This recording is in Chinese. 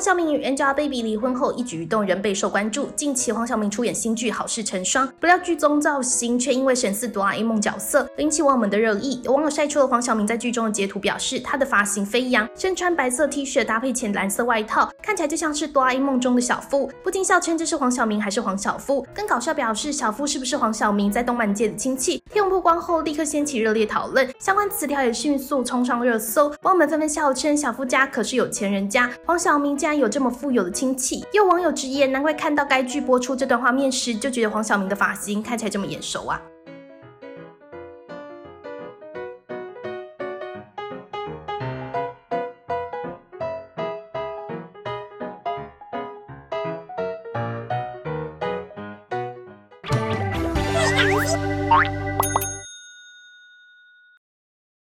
黄晓明与 Angelababy 离婚后，一举一动仍备受关注。近期黄晓明出演新剧《好事成双》，不料剧中造型却因为神似哆啦 A 梦角色，引起网友们的热议。有网友晒出了黄晓明在剧中的截图，表示他的发型飞扬，身穿白色 T 恤搭配浅蓝色外套，看起来就像是哆啦 A 梦中的小夫。不禁笑称这是黄晓明还是黄小夫？更搞笑表示小夫是不是黄晓明在动漫界的亲戚？贴文曝光后，立刻掀起热烈讨论，相关词条也迅速冲上热搜，网友们纷纷笑称小夫家可是有钱人家，黄晓明。家然有这么富有的亲戚，有网友直言，难怪看到该剧播出这段画面时，就觉得黄晓明的发型看起来这么眼熟啊。